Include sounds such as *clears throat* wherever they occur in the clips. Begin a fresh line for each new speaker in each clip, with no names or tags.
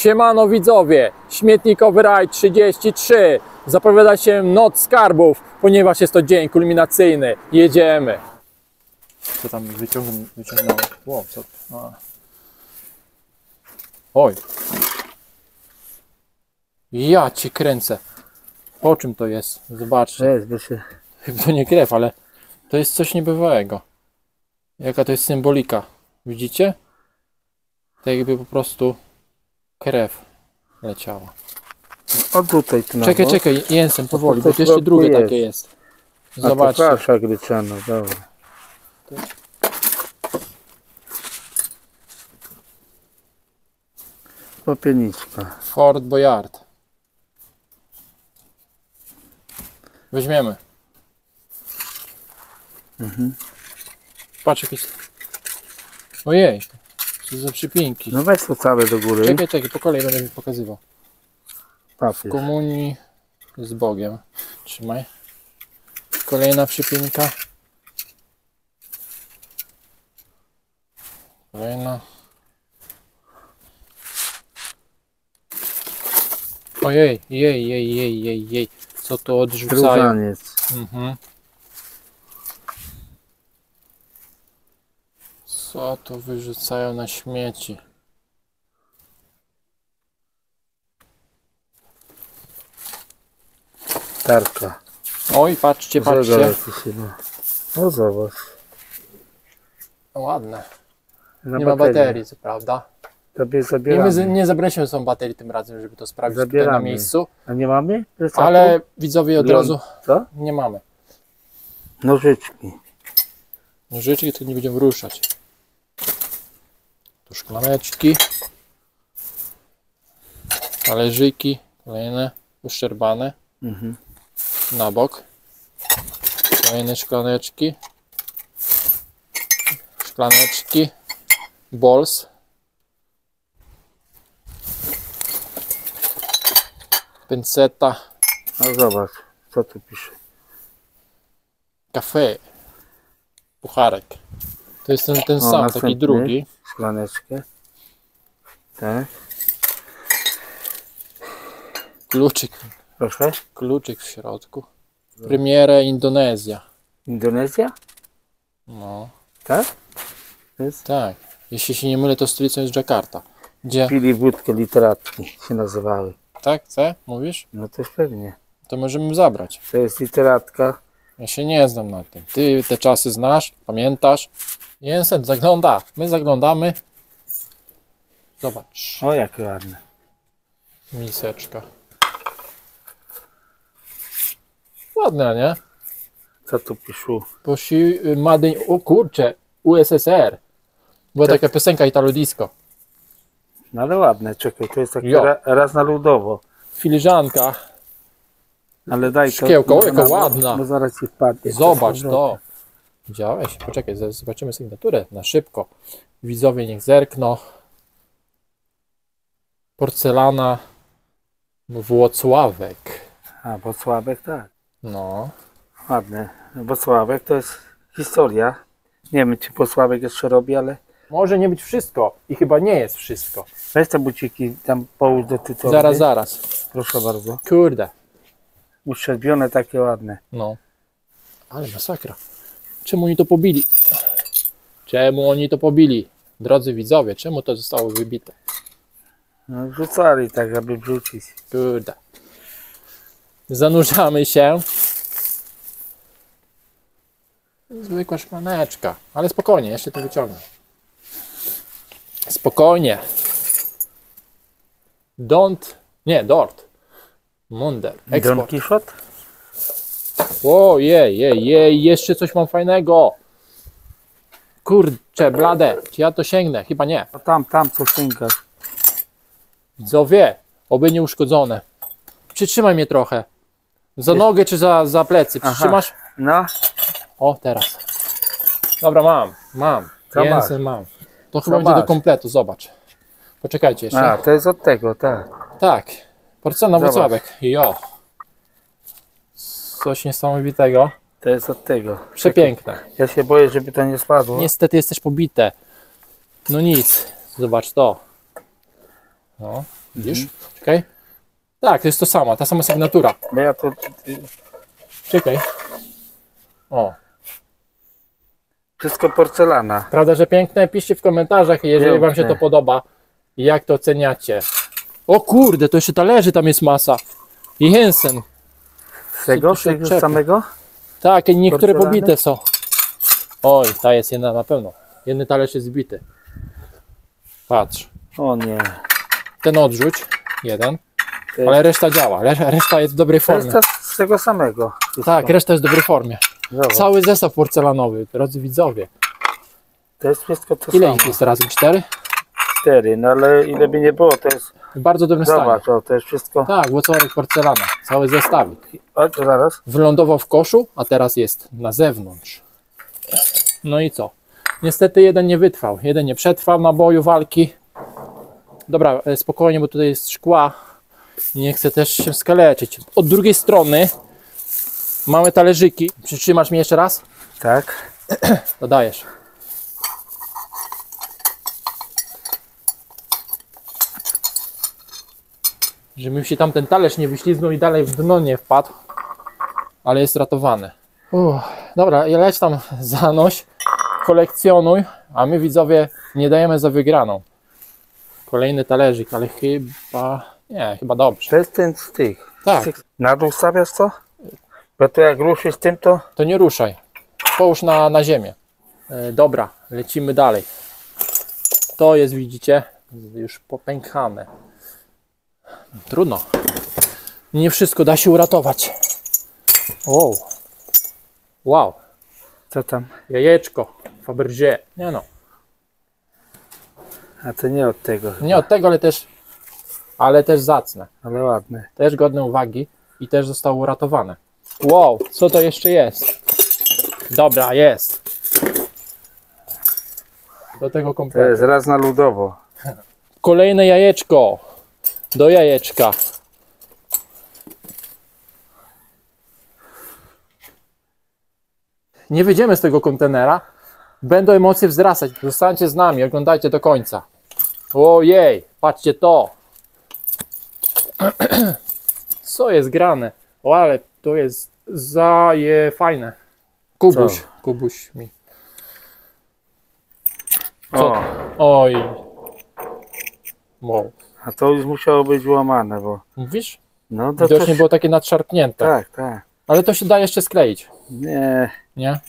Siemano widzowie, śmietnikowy raj 33. Zapowiada się noc skarbów, ponieważ jest to dzień kulminacyjny. Jedziemy. Co tam wyciągnął? wyciągnął? Wow, co? A. Oj. Ja cię kręcę. Po czym to jest? Zobaczcie.
Jest.
Chyba to nie krew, ale to jest coś niebywałego. Jaka to jest symbolika. Widzicie? Tak jakby po prostu krew leciała.
O tutaj tu na
Czekaj,
bok.
czekaj, jęsem powoli, bo to jeszcze drugie
jest.
takie jest.
A to
Zobaczcie.
kasza gryczana, dobra. Popielniczka.
Fort Boyard. Weźmiemy.
Mhm.
Patrz jakieś... Ojej, co za przypinki.
No weź to całe do góry.
Czekaj, czekaj, po kolei będę mi pokazywał.
Papier.
komunii z Bogiem. Trzymaj. Kolejna przypinka. Kolejna. Ojej, jej, jej, jej, jej, jej. Co to odrzucają?
Różaniec.
Mhm. Co to wyrzucają na śmieci?
Tarka.
Oj, patrzcie, patrzcie.
No zobacz.
Ładne.
Na
Nie ma baterii, co prawda.
Tobie
Nie,
zabieramy.
my z- nie zabraliśmy są baterii tym razem, żeby to sprawdzić tutaj na
Zabieramy.
miejscu.
A nie mamy?
Ale widzowie od
Glon-
razu
Co?
nie mamy.
Nożyczki.
Nożyczki to nie będziemy ruszać. Tu szklaneczki. Talerzyki. Kolejne uszczerbane.
Mhm.
Na bok. Kolejne szklaneczki. Szklaneczki. Bols. Pinceta.
No zobacz, co tu pisze.
Kafe. Pucharek. To jest ten, ten sam, taki drugi.
Szklaneczkę. Tak.
Kluczyk.
Proszę.
Kluczyk w środku. Premiere Indonezja.
Indonezja?
No,
Tak? To jest
tak. Jeśli się nie mylę, to stolicą jest Jakarta. Gdzie?
pili wódkę literatki się nazywały.
Tak, co? Mówisz?
No też pewnie.
To możemy zabrać.
To jest literatka.
Ja się nie znam na tym. Ty te czasy znasz, pamiętasz? Jensen zagląda. My zaglądamy. Zobacz.
O, jakie ładne.
Miseczka. Ładne, nie?
Co tu piszą?
Posi Madyn, o kurcze, USSR. Była
Tak.
taka piosenka Italo Disco.
No ale ładne, czekaj, to jest takie
Jo.
ra, raz na ludowo.
Filiżanka.
Ale daj to.
Szkiełko, o,
no,
jaka
no,
ładna.
No zaraz ci wpadnie.
Zobacz to. Widziałeś? Poczekaj, zobaczymy sygnaturę na szybko. Widzowie niech zerkną. Porcelana Włocławek.
A, Wocławek, tak.
No.
Ładne. Wocławek to jest historia. Nie wiem, czy Wocławek jeszcze robi, ale
Może nie być wszystko i chyba nie jest wszystko.
weź te buciki tam połóż do tytolu.
Zaraz, zaraz.
Proszę bardzo.
Kurde.
Uszczerbione takie ładne.
No. Ale masakra. Czemu oni to pobili? Czemu oni to pobili? Drodzy widzowie, czemu to zostało wybite?
No, wrzucali tak, aby wrzucić.
Kurde. Zanurzamy się. Zwykła szklaneczka. Ale spokojnie, jeszcze to wyciągnę. Spokojnie. Don't. Nie, Dort. Munder.
Don
Eksport.
Quixote?
Ojej, jej, jej, jeszcze coś mam fajnego. Kurczę, blade. Czy ja to sięgnę? Chyba nie.
No tam, tam co sięgasz.
Widzowie, oby nie uszkodzone. Przytrzymaj mnie trochę. Za nogę czy za, za plecy? Przytrzymasz?
No,
O, teraz. Dobra, mam, mam.
Co
Jensen mam. To chyba
Co
będzie do kompletu, zobacz. Poczekajcie jeszcze.
a, to jest od tego, tak.
Tak. Porcelana
Zobacz.
Włocławek. Jo. Coś niesamowitego.
To jest od tego.
Przepiękne.
Ja się boję, żeby to nie spadło.
Niestety jest też pobite. No nic. Zobacz to. No, widzisz? Czekaj. Tak, to jest to samo, ta sama sygnatura.
Bo ja to
Czekaj. O,
wszystko porcelana.
prawda, że piękne? Piszcie w komentarzach, jeżeli Wam się to
Piękne.
podoba. Jak to oceniacie. O kurde, to jeszcze talerzy tam jest masa. I Jensen.
Z tego,
tu się
tego samego?
Tak, i niektóre
Porcelany?
pobite są. Oj, ta jest jedna na pewno. Jeden talerz jest zbity. Patrz.
O nie.
Ten odrzuć. Jeden.
Jest-
Ale reszta działa. Reszta jest w dobrej formie.
to z tego samego.
Tak, reszta jest w dobrej formie.
Zobacz.
Cały zestaw porcelanowy, drodzy widzowie.
To jest wszystko to
Ile
samo.
ich jest razem? Cztery?
Cztery, no ale ile by nie było, to jest...
W bardzo dobrym stanie.
Zobacz, to jest wszystko...
Tak, Włocławek porcelana. Cały zestawik.
O, to zaraz.
Wylądował w koszu, a teraz jest na zewnątrz. No i co? Niestety jeden nie wytrwał. Jeden nie przetrwał na boju walki. Dobra, e, spokojnie, bo tutaj jest szkła. Nie chcę też się skaleczyć. Od drugiej strony mamy talerzyki. Przytrzymasz mnie jeszcze raz?
Tak.
Dodajesz. Żeby mi się tam ten talerz nie wyślizgnął i dalej w dno nie wpadł. Ale jest ratowany. Uff, dobra, i leć tam zanoś, kolekcjonuj, a my widzowie nie dajemy za wygraną. Kolejny talerzyk, ale chyba... Nie, chyba dobrze.
To jest ten z tych.
Tak,
Z tych. Na dół stawiasz to? Bo to jak ruszysz tym, to...
to nie ruszaj. Połóż na, na ziemię. E, dobra, lecimy dalej. To jest, widzicie, już popękane. Trudno. Nie wszystko da się uratować. Wow. Wow.
Co tam?
Jajeczko. Fabergé. Nie no.
A to nie od tego.
Nie od tego, ale też, ale też zacne.
Ale ładne.
Też godne uwagi i też zostało uratowane. Wow, co to jeszcze jest? Dobra, jest. Do tego
To
kompletu.
jest raz na ludowo.
Kolejne jajeczko. Do jajeczka. Nie wyjdziemy z tego kontenera. Będą emocje wzrastać. Zostańcie z nami, oglądajcie do końca. Ojej, patrzcie to. *clears throat* Co jest grane? O, ale to jest zaje fajne. Kubuś,
Co?
Kubuś mi. Co? Oj. Wow.
A to już musiało być łamane, bo...
Mówisz?
No to
Widocznie
coś...
było takie nadszarpnięte.
Tak, tak.
Ale to się da jeszcze skleić,
Nie,
nie?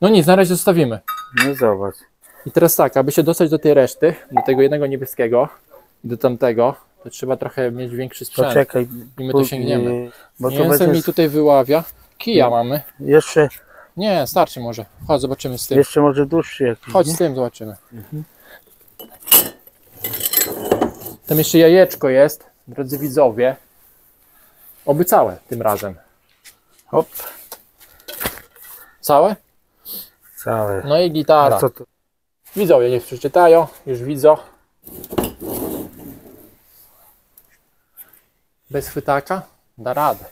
No nic, na razie zostawimy.
no zobacz.
I teraz tak, aby się dostać do tej reszty, do tego jednego niebieskiego i do tamtego, to trzeba trochę mieć większy sprzęt.
Poczekaj.
I my to sięgniemy.
Bo to będzie...
mi tutaj wyławia. Kija mamy.
Jeszcze,
Nie, starczy może. Chodź, zobaczymy z tym.
jeszcze może dłuższy jakiś,
Chodź z tym, zobaczymy. Tam jeszcze jajeczko jest, drodzy widzowie. Oby całe tym razem.
Hop,
Całe?
całe.
No i gitara.
To?
Widzowie niech przeczytają, już widzą. Bez chwytaka? Da radę.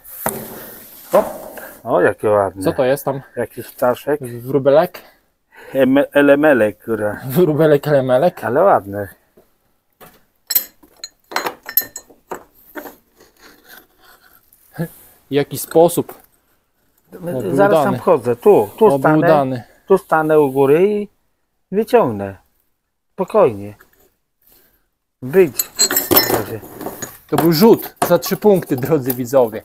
O, jakie ładne.
Co to jest tam?
Jakiś ptaszek.
Wróbelek?
Em- Elemelek, która.
Wróbelek, elemelek?
Ale ładne.
Jaki sposób
Zaraz tam
Obłudany.
wchodzę. Tu, tu stanę.
obudany.
Tu stanę u góry i wyciągnę. Spokojnie. Wyjdź.
To był rzut za trzy punkty, drodzy widzowie.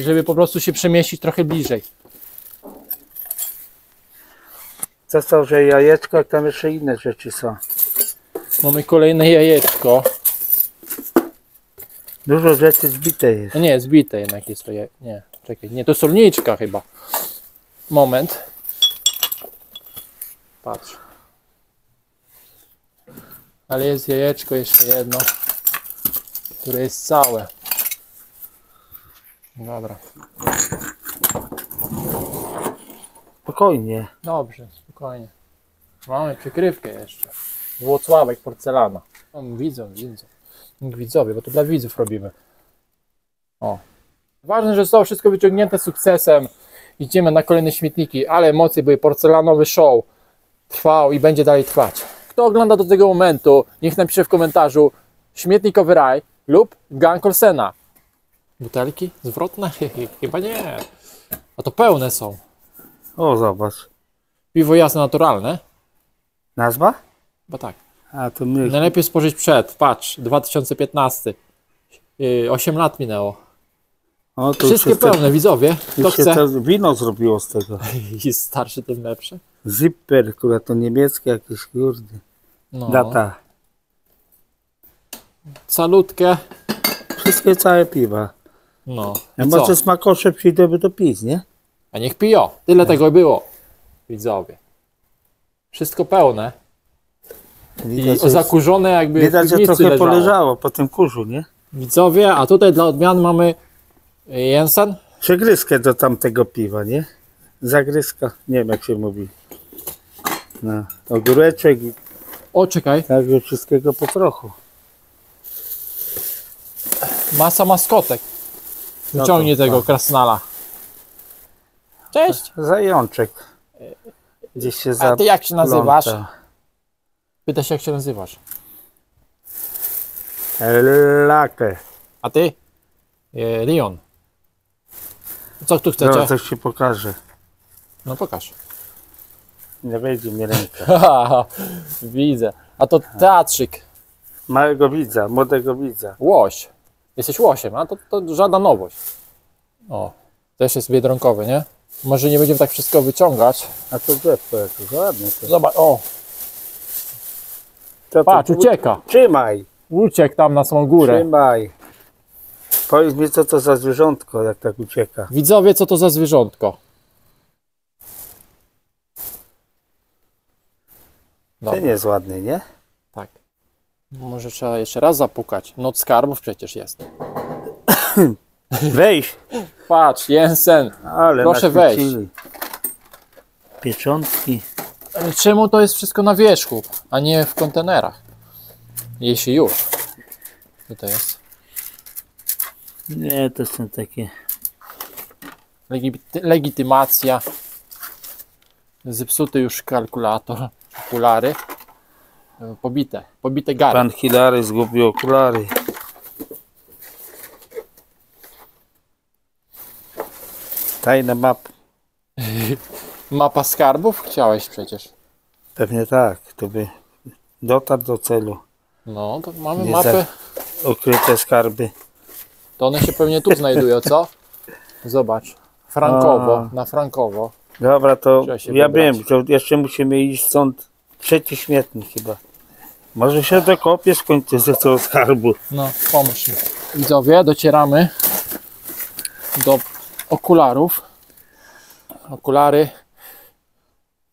Żeby po prostu się przemieścić trochę bliżej.
To, że jajeczko, jak tam jeszcze inne rzeczy są.
Mamy kolejne jajeczko.
Dużo rzeczy zbite jest.
No nie, zbite jednak jest to. Je... Nie, czekaj, nie, to solniczka chyba. Moment. Patrz. Ale jest jajeczko jeszcze jedno, które jest całe. Dobra,
Spokojnie.
dobrze, spokojnie. Mamy przykrywkę jeszcze. Włocławek porcelana. O, widzą, widzą. Widzowie, bo to dla widzów robimy. O. Ważne, że zostało wszystko wyciągnięte sukcesem. Idziemy na kolejne śmietniki, ale emocje były porcelanowy show. Trwał i będzie dalej trwać. kto ogląda do tego momentu, niech napisze w komentarzu śmietnikowy raj lub Gang Olsena. Butelki? Zwrotne? *laughs* Chyba nie. A to pełne są.
O, zobacz.
Piwo jasne, naturalne.
Nazwa?
Chyba tak.
A, to my.
Najlepiej spożyć przed. Patrz, 2015. 8 lat minęło.
O,
Wszystkie pełne, widzowie.
Te,
Kto
już się
chce?
to wino zrobiło z tego. *laughs*
Jest starszy, tym lepsze.
Zipper, które to niemieckie jakieś, kurde.
No.
Data.
Salutkę.
Wszystkie całe piwa.
No. I co?
może smakosze przyjdę by to pić, nie?
A niech piją. Tyle tego było. Widzowie. Wszystko pełne. I
Widać, że,
zakurzone jakby
widać, że trochę
leżało.
poleżało po tym kurzu, nie?
Widzowie, a tutaj dla odmian mamy Jensen.
Przegryzkę do tamtego piwa, nie? Zagryzka, nie wiem jak się mówi. No, ogóreczek i
O, czekaj.
także wszystkiego po trochu.
Masa maskotek.
No
Wyciągnij
to
tego
tak.
krasnala. Cześć.
Zajączek. Gdzieś się
A ty jak się nazywasz? Pyta się jak się nazywasz.
Lakę.
A ty? E, Leon. Co tu chcecie?
Zaraz coś ci pokażę.
No pokaż.
Nie wejdzie mi ręka. *laughs*
Widzę. A to teatrzyk.
Małego widza, młodego widza.
Łoś. Jesteś łosiem, a to, to żadna nowość. O, też jest biedronkowy, nie? Może nie będziemy tak wszystko wyciągać.
A to drzewko jakieś, ładne to.
Zobacz, o,
To,
patrz, ucieka.
Trzymaj,
Uciekł tam na samą górę.
trzymaj. Powiedz mi co to za zwierzątko, jak tak ucieka.
Widzowie, co to za zwierzątko?
Ten jest ładny, nie?
tak. Może trzeba jeszcze raz zapukać. Noc skarbów przecież jest.
Weź.
Patrz, Jensen.
Ale
Proszę
naświecili. Pieczątki.
Ale Czemu to jest wszystko na wierzchu, a nie w kontenerach? Jeśli już. Co to jest?
Nie, to są takie.
Legity- legitymacja. Zepsuty już kalkulator. Okulary. E, Pobite. Pobite gary.
Pan Hilary zgubił okulary. Tajna map.
Mapa skarbów chciałeś przecież.
Pewnie tak, to by dotarł do celu.
No, to mamy
Nie
mapę.
Ukryte skarby.
To one się pewnie tu znajdują, co? Zobacz. Frankowo,
A.
na Frankowo.
Dobra, to ja
wybrać.
wiem, to jeszcze musimy iść stąd trzeci śmietnik chyba. Może się dokopię w końcu ze tego skarbu.
No, pomóż mi. Widzowie, docieramy do okularów. Okulary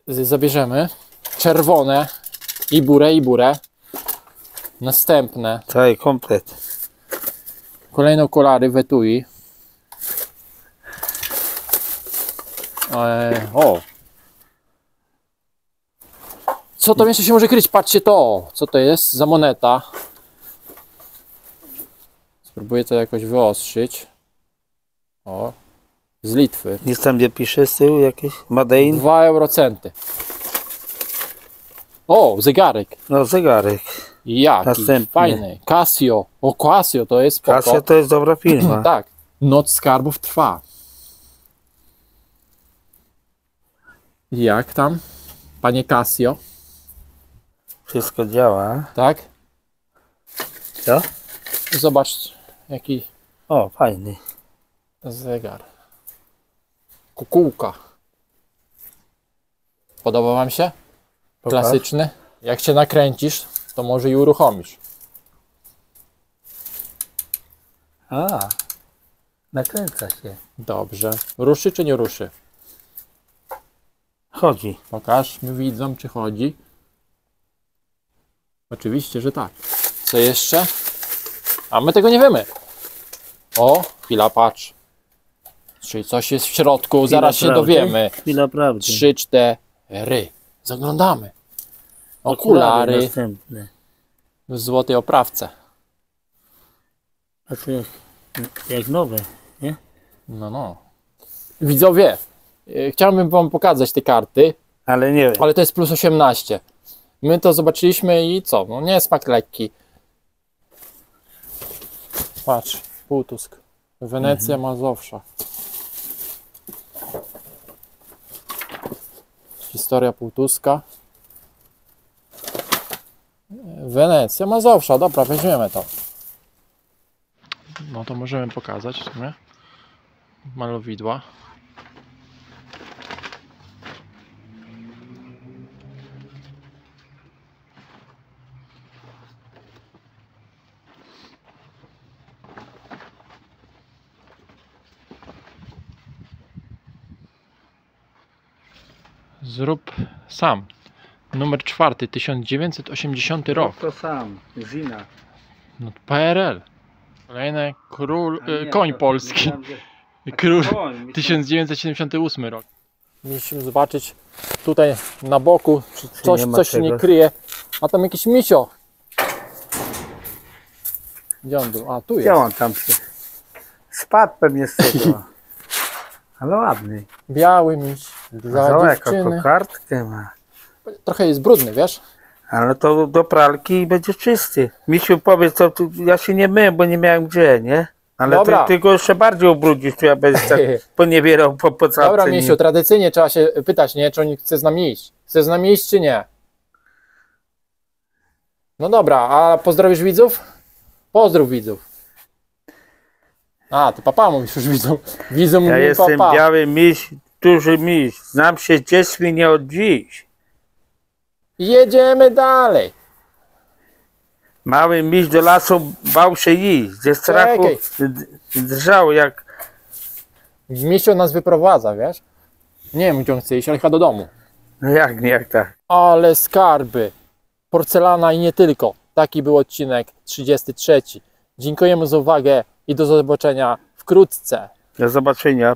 zabierzemy. Czerwone i burę, i burę. Następne.
Cały komplet.
Kolejne okulary w etui. Eee, o! Co tam jeszcze się może kryć? Patrzcie to! Co to jest za moneta? Spróbuję to jakoś wyostrzyć. O! Z Litwy.
Jest tam gdzie pisze z tyłu jakieś? Madein?
2 eurocenty. O! Zegarek.
No zegarek.
Jaki
Następny.
fajny. Casio. O, Casio to jest spoko.
Kasia to jest dobra firma. *clears throat*
Tak. Noc skarbów trwa. Jak tam? Panie Casio,
Wszystko działa.
tak?
Co?
Zobacz, jaki
O, fajny.
zegar. Kukułka. Podoba Wam się?
Pokaż.
Klasyczny. Jak się nakręcisz, to może i uruchomisz.
A, nakręca się.
Dobrze. Ruszy czy nie ruszy?
Chodzi.
Pokaż mi widzom, czy chodzi. Oczywiście, że tak. Co jeszcze? A my tego nie wiemy. O, chwila, patrz. Czyli coś jest w środku, zaraz się
prawdy.
dowiemy.
Chwila prawdy.
Trzy, cztery. Zaglądamy. Okulary
następne.
w złotej oprawce.
A to jak, jak nowe.
No, no. Widzowie, e, chciałbym Wam pokazać te karty,
Ale nie wiem.
ale to jest plus 18. My to zobaczyliśmy i co? No nie smak lekki. Patrz, Półtusk. Wenecja, Mazowsza. Historia Półtuska. Wenecja, Mazowsza. Dobra, weźmiemy to. No to możemy pokazać w sumie. Malowidła. Zrób sam. Numer czwarty, 1980 rok.
To sam, Zina.
No, PRL. Kolejny król,
nie,
e, koń
to-
polski.
myślałem, że-
Król
Koń, myślałem-
1978 rok. Mieliśmy zobaczyć tutaj na boku czy
Czy
coś,
nie
coś się nie kryje. A tam jakiś misio. Gdzie on był? A, tu
Gdzie
jest.
on tam się? Spadł pewnie z tego. *laughs* Ale ładny.
Biały miś. Dla
jaką
dziewczyny.
kokardkę ma.
Trochę jest brudny, wiesz?
Ale to do pralki i będzie czysty. Misiu, powiedz, to tu, ja się nie myłem, bo nie miałem gdzie, nie? Ale
Dobra.
ty, ty go jeszcze bardziej ubrudzisz, tu ja będę tak *laughs* poniewierał po pocałce.
Dobra,
nie-
Misiu, tradycyjnie trzeba się pytać, nie? Czy on chce z nami iść. Chce z nami iść, czy nie? No dobra, a pozdrowisz widzów? Pozdrów widzów. A, ty papa mówisz już widzom. Widzom
Ja
mówi
jestem
papa.
biały miś, duży miś. Znam się z dziećmi nie od dziś.
Jedziemy dalej.
Mały miś do lasu bał się iść. Ze strachu
Czekaj.
drżał jak...
Misio nas wyprowadza, wiesz? Nie wiem, gdzie on chce iść, ale chyba do domu.
No jak nie, jak tak.
Ale skarby. Porcelana i nie tylko. Taki był odcinek 33. Dziękujemy za uwagę i do zobaczenia wkrótce.
Do zobaczenia.